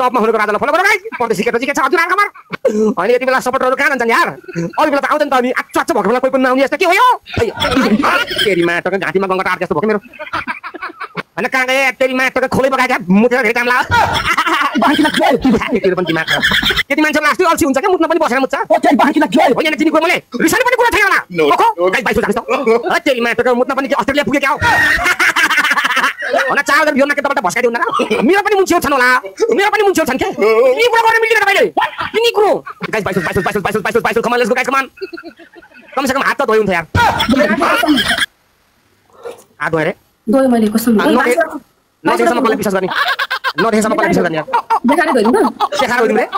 टपमा हुनेको राजालाई फलो गर गाइस पढ्दै सिकेर सिकेछ हजुर आर्कामार अनि यति बेला सपोर्टरहरू कहाँ जान्छन् यार अघि बेला त आउँदैन त अनि आच्छु आच्छु भएको बेला कोही पनि नआउने यस्तो के हो यो तेरी माटोको घाँटीमा गङ्गा आर्क जस्तो भयो मेरो होइन कहाँ गए तेरी माटोको खोलै बगाएको मुतेर धेरै काम लाग्यो तेरो पनि दिमाग खराब। त्यति मान्छेहरू लास्टै अल्छी हुन्छ क्या मुत्न पनि बसेर मुत्छ होइन चिनी कुरो मैले रिसाउने पनि कुरा छैन होला तेरी माटोको मुत्न पनि अस्ट्रेलिया पुग्यो क्या हो होइन चार हजार बिहोर्न के तपाईँलाई भस्काइदिउँ न मेरो पनि मुन्छेउ छन् होला मेरो पनि मुन्छेउ छन् यिनी कुरो गर्न मिल्दैन तपाईँले यिनी कुरो गाइस बाइस बाइस बाइस बाइस बाइस बाइस come on let's go guys come on कमसेकम हात त धोइ हुन्थ्यो यार हात धोएर दोय मैले नदेखेसम्म विश्वास गर्ने नदेखेसम्म विश्वास गर्ने देखाएर धोइदिउँ न देखाएर रे त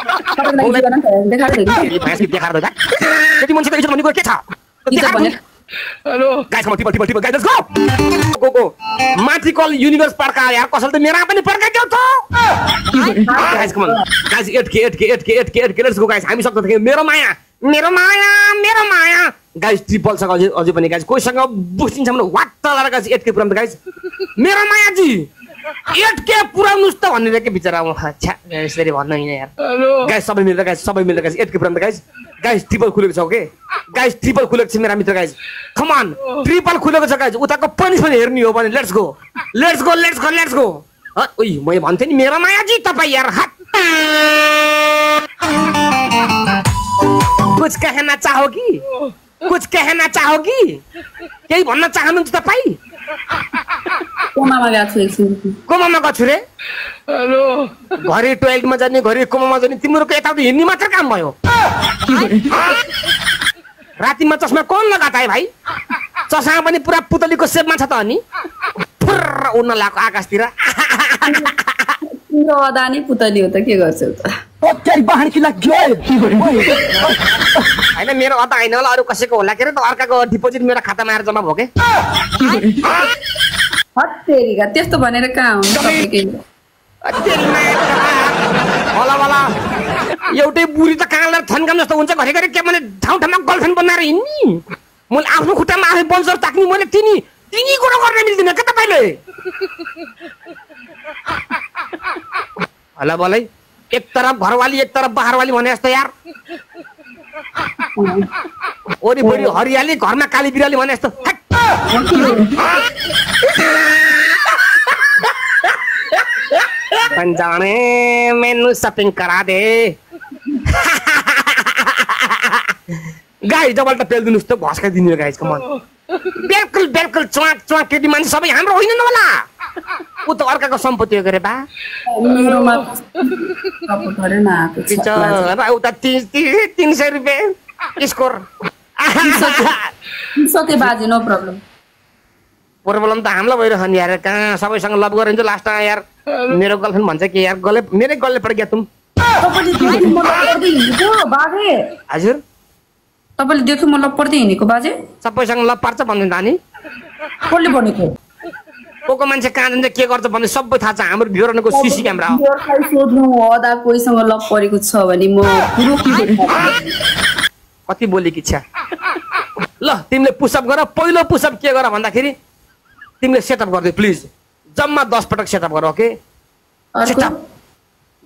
देखाएर धोइदिउँ देखाएर धोइदा त्यति मान्छेको इज्जत भन्ने कुरो के छ भने guys triple triple triple guys go go go माथि कल युनिभर्स पड्का यार कसले त मेरा पनि पड्काइदियो त गाइस कम गाइस एट के एट के एट के एट के एट के लेट्स गो गाइस हामी सक्दो थियो मेरो माया मेरो माया मेरो माया गाइस ट्रिपल छ अझै अझै पनि गाइस कोहीसँग बुझिन्छ भने वाट लगाएर गाइस एट के पुऱ्याउनु त गाइस मेरो माया जी एट के पुऱ्याउनुहोस् त भनेर के बिचरा यसरी भन्नु होइन यार गाइस सबै मिलेर गाइस सबै मिलेर गाइस एट के पुऱ्याउनु त गाइस गाइस ट्रिपल खुलेको छ ओके गाइस ट्रिपल खुलेको छ मेरा मित्र गाइस कमान ट्रिपल खुलेको छ गाइस उताको पनिस पनि हेर्ने हो भने let's go let's go let's go let's go ओइ मैले भन्थेँ नि मेरो मायाजी तपाईँ यार हात। कुछ कहना चाहोगी कुछ कहना चाहोगी केही भन्न चाहनुहुन्छ तपाईँ? कोमामा गएको छु कोमामा गएको छु रे? घरि टोइलेटमा जाने घरि कोमामा जाने तिम्रो यताउति हिँड्ने मात्र काम भयो। रातिमा चस्मा कौन लगाता है भाइ? चस्मा पनि पुरा पुतलीको सेपमा छ त अनि। फुर्र उड्न लगाएको आकाशतिर। तिम्रो अदा नै पुतली हो त के गर्छौ त? होइन मेरो अता होइन होला अरू कसैको होला के अरे त अर्काको डिपोजिट मेरो खातामा आएर जम्मा भयो के? त्यस्तो भनेर कहाँ हुन्छ एउटै बुढी त काँलेर थन्काम जस्तो हुन्छ घरिघरि? के भने ठाउँ ठाउँमा गर्लफ्रेन्ड बनाएर हिँड्ने? मैले आफ्नो खुट्टामा आफै बन्सर ताक्ने मैले तिनी तिनी कुरो गर्न मिल्दैन के तपाईँले? होला बोलै। एक तरफ घरवाली एक तरफ बाहारवाली भने जस्तो यार। वरिपरि हरियाली घरमा काली बिराली भने जस्तो! जाने मेनू शपिंग करा दे। गाई डबल त पेलिदिनुहोस् त भस्काइदिनु गाइजको मन। बिल्कुल बिल्कुल चुवाक चुवाक केटी मान्छे सबै हाम्रो होइन नि होला ऊ त अर्काको सम्पत्ति हो के अरे बा उता तिन सय रुपियाँ स्कोर प्रब्लम त हामीलाई भइरहेछ नि यार कहाँ सबैसँग लभ गरिन्छ लास्टमा यार मेरो गर्लफ्रेन्ड भन्छ कि यार गले मेरै गल्ले पड गया तुम लप हजुर तपाईँले देख्यो म लप पर्दै हिँडेको बाजे सबैसँग लभ पार्छ भन्दैन त अनि कसले भनेको को को मान्छे कहाँ जान्छ के गर्छ भन्ने सबै थाहा छ। हाम्रो भिडियोको सिसी क्यामेरा हो। सोध्नु कोहीसँग लप परेको छ भने म कति बोलेकी इच्छा ल तिमीले पुसअप गर। पहिलो पुसअप के गर भन्दाखेरि तिमीले सेटअप गरिदियो प्लिज। जम्मा दस पटक सेटअप गर ओके? सेटअप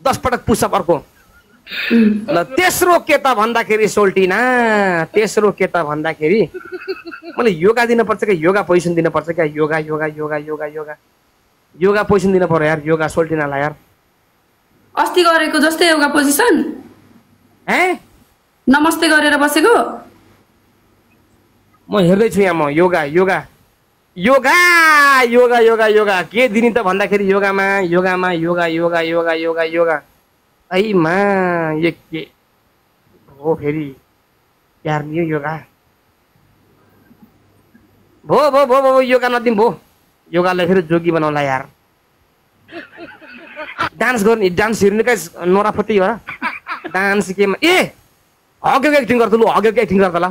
दस पटक पुसअप अर्को। ल तेस्रो के त भन्दाखेरि सोल्टिना तेस्रो के त भन्दाखेरि मैले योगा दिनुपर्छ क्या? योगा पोजिसन दिनुपर्छ क्या? Yoga yoga yoga yoga yoga. Yoga position दिनु पर्यो यार योगा सोल्टिनालाई यार। अस्ति गरेको जस्तै एउटा पोजिसन? हे नमस्ते गरेर बसेको? म हेर्दैछु यहाँ म yoga yoga. Yoga yoga yoga yoga. के दिने त भन्दाखेरि योगामा योगामा yoga yoga yoga yoga yoga. ऐमा ये के? हो फेरि। यार यो योगा। भो भो भो भो योगा नदिउँ भो। योगालाई फेरि जोगी बनाउला यार डान्स गर्ने डान्स हेर्ने क्या नोरापट्टि हो। र डान्स केमा ए! हगेको एक्टिङ गर्छ लु हगेको एक्टिङ गर्छ ल।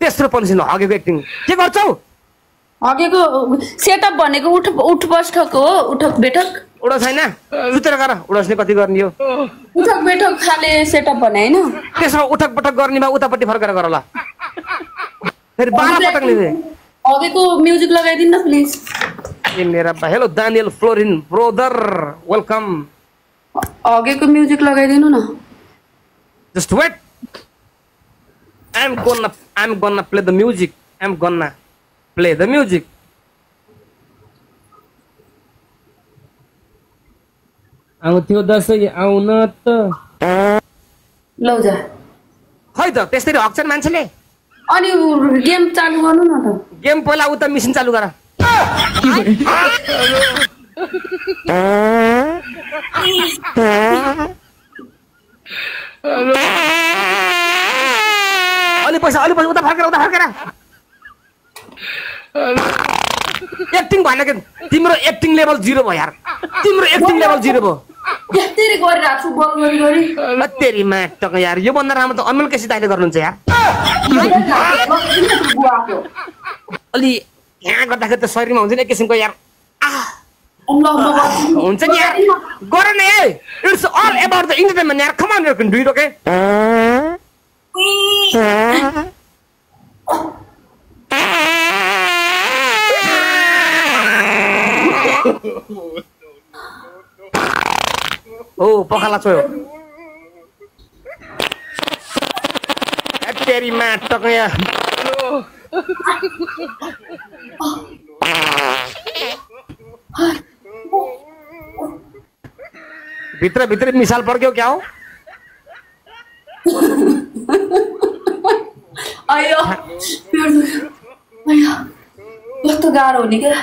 तेस्रो पन्सिन हगेको एक्टिङ। के गर्छौ? अघिको सेटअप भनेको उठ उठ बस्ठक हो उठक बेठक। उडो छैन सुतेर गर उडोस्ने कति गर्ने हो। उठक बेठक खाले सेटअप भने होइन। त्यसमा उठक पटक गर्ने भए उतापट्टि फर्केर गर ल। फेरि बाह्र पटक लिँदै अघिको म्युजिक लगाइदिनु न प्लिज ए मेरा hello Daniel Florin brother welcome अघिको म्युजिक लगाइदिनु न Just wait. I'm gonna I'm gonna play the music. I'm gonna play the music. आउँथ्यो दसैँ आउन त लौ जा खै त त्यसरी हक्छन् मान्छेले अनि गेम चालु गर्नु न त। गेम पहिला उता मिसिन चालु गर। अलि पैसा अलि पैसा उता फर्केर उता फर्केर। एक्टिङ भएन कि? तिम्रो एक्टिङ लेभल जिरो भयो यार। तिम्रो एक्टिङ लेभल जिरो भयो। यस्तरी गरिरहेको छु बल गरी गरी तेरिमा टक यार योभन्दा राम्रो त अमिल केसी दाइले गर्नुहुन्छ यार। अलि यहाँ गर्दाखेरि त शरीरमा हुन्छ नि एक किसिमको यार। हुन्छ नि यार। गर न ए it's all about the entertainment यार। Come on you do it okay ओ पखाला छोयो भित्र भित्र मिसाल पड्क्यो क्या हो? अयो। अयो कस्तो गाह्रो हुने क्या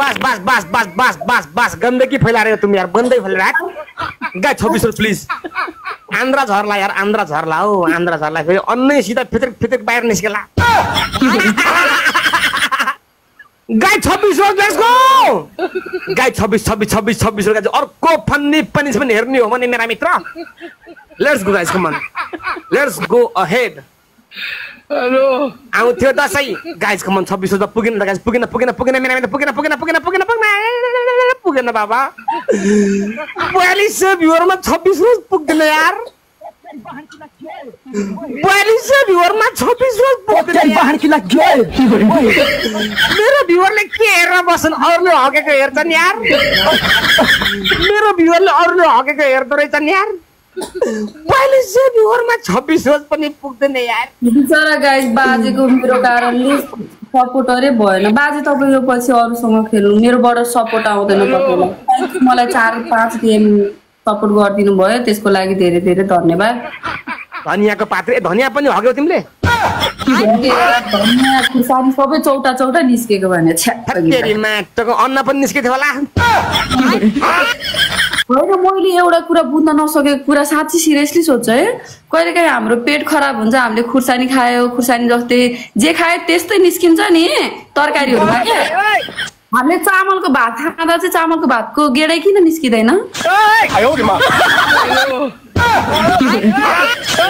बस बस बस बस बस बस बस गंदगी फैला रहे हो तुम यार बंदे फैला रहा गाय छब्बीस सौ प्लीज आंध्रा झरला यार आंध्रा झरला हो आंध्रा झरला फेरि अन्नै सिधा फित्र फित्र बाहिर निस्केला गाई छब्बिस हो लेट्स गो गाई छब्बिस छब्बिस छब्बिस छब्बिस हो अर्को फन्नी पनि पनि हेर्ने हो भने मेरा मित्र let's go guys come on let's go ahead आउँथ्यो दसैँ गाइस कमन छब्बिस त पुगेन त गाइस पुगेन पुगेन पुगेन मेरा मित्र पुगेन पुगेन पुगेन पुगेन पुगेन पुगेन बाबा। बयालिस सय भ्युवरमा छब्बिस रोज पुग्दैन यार। बयालिस सय भ्युवरमा छब्बिस रोज पुग्दैन। मेरो भ्युवरले के हेरेर बस्छन् अरूले हकेको हेर्छन् यार। मेरो भ्युवरले अरूले हकेको हेर्दो रहेछन् यार। बयालिस सय भ्युवरमा छब्बिस रोज पनि पुग्दैन यार। बिचरा गाइस बाजेको मेरो कारणले सपोर्टरै भएन। बाजे तपाईँ यो पछि अरूसँग खेल्नु। मेरोबाट सपोर्ट आउँदैन तपाईँलाई मलाई चार पाँच गेम सपोर्ट गरिदिनु भयो। त्यसको लागि धेरै धेरै धन्यवाद। धनियाँको पात्र। ए धनियाँ पनि हग्यौ तिमीले? धनियाँ खुर्सानी सबै चौटा चौटा निस्केको भने छ्या तेरीमा तको अन्न पनि निस्केको थियो होला। होइन मैले एउटा कुरा बुझ्न नसकेको कुरा साँच्ची सिरियसली सोध्छु है? कहिले काहीँ हाम्रो पेट खराब हुन्छ हामीले खुर्सानी खायो खुर्सानी जस्तै जे खायो त्यस्तै निस्किन्छ नि तरकारीहरूमा। क्या हामीले चामलको भात खाँदा चाहिँ चामलको भातको गेडै किन निस्किँदैन?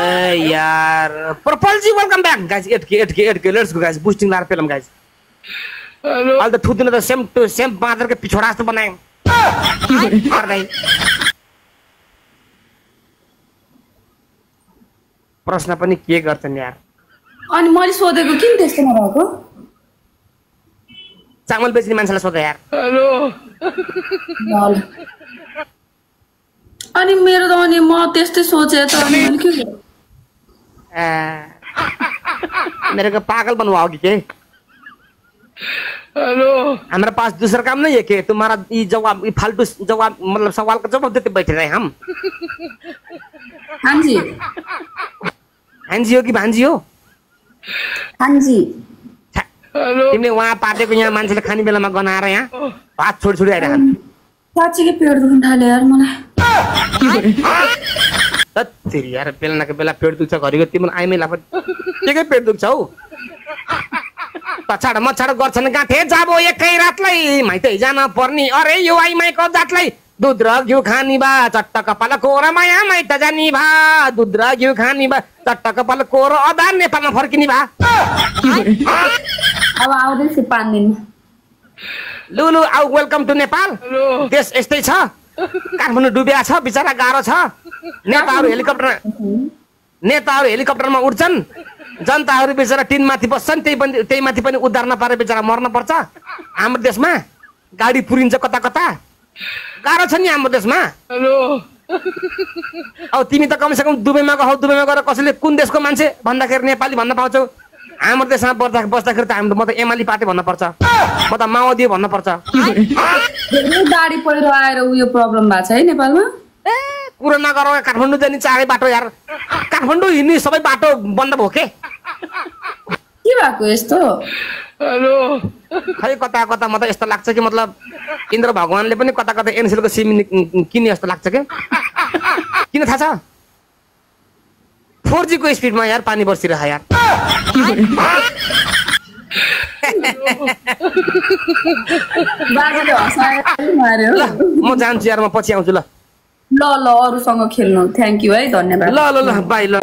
ए यार। पर्पल जी welcome back guys एटके एटके एटके let's go guys boosting लाएर पेलम गाइस अहिले त थुदिन त सेम सेम बाँदरको पिछोडा जस्तो बनायौँ। प्रश्न पनि के गर्छन् यार अनि मैले सोधेको किन त्यस्तो नभएको? चामल बेच्ने मान्छेलाई सोध यार। ल। अनि मेरो त अनि म त्यस्तै सोचे त अनि मैले के गर्नु? ए, मेरे को पागल बनवाओ कि के? हमारे पास दूसरा काम नहीं है कि तुम्हारा ये जवाब ये फालतू जवाब मतलब सवाल का जवाब देते बैठे रहे हम। हाँ जी। हांजी हो कि भान्जी हो हाँ जी तिमीले वहाँ पार्टीको यहाँ मान्छेले खाने बेलामा गनाएर यहाँ भात छोडी छोडी आइरहेको साँच्चीकै पेट दुख्न थाल्यो यार मलाई तेरि यार बेलनाको बेला पेट दुख्छ घरिको तिम्रो आइमै लाफ के के पेट दुख्छ हौ? पछाड मछाड गर्छन् गाँथे जाबो एकै रातलाई। माइतै जान पर्ने। अरे यो आइमाईको जातलाई। दुध र घिउ खानी बा चट्ट कपाल कोर माया माइत जानी भा दुध र घिउ खानी बा चट्ट कपाल कोर अदा नेपालमा फर्किने भा अब आउँदैछु पाँच दिनमा लु लु आउ वेलकम टु नेपाल देश यस्तै छ। काठमाडौँ डुबिया छ बिचरा गाह्रो छ। नेताहरू हेलिकप्टर नेताहरू हेलिकप्टरमा उड्छन्। जनताहरू बिचरा टिनमाथि बस्छन् त्यही पनि त्यही माथि पनि उद्धार नपारे बिचरा मर्न पर्छ। हाम्रो देशमा गाडी पुरिन्छ कता कता। गाह्रो छ नि हाम्रो देशमा। अब तिमी त कमसेकम दुबईमा गहौ दुबईमा गएर कसैले कुन देशको मान्छे भन्दाखेरि नेपाली भन्न पाउँछौ? हाम्रो देशमा बस्दा बस्दाखेरि त हाम्रो म त एमाले पार्टी भन्न पर्छ। म त माओवादी भन्न पर्छ। धेरै गाडी पहिरो आएर उयो प्रब्लम भएको छ है नेपालमा? कुरो नगर काठमाडौँ जाने चारै बाटो यार काठमाडौँ हिँड्ने सबै बाटो बन्द भयो के के भएको यस्तो खै कता कता म त यस्तो लाग्छ कि मतलब इन्द्र भगवान्ले पनि कता कता एनसिलको सिम किने जस्तो लाग्छ के किन थाहा छ फोर जीको स्पिडमा यार पानी बर्सिरह यार म जान्छु यार म पछि आउँछु ल ल ल अरूसँग खेल्नु। थ्याङ्क यू है धन्यवाद। ल ल ल बाई ल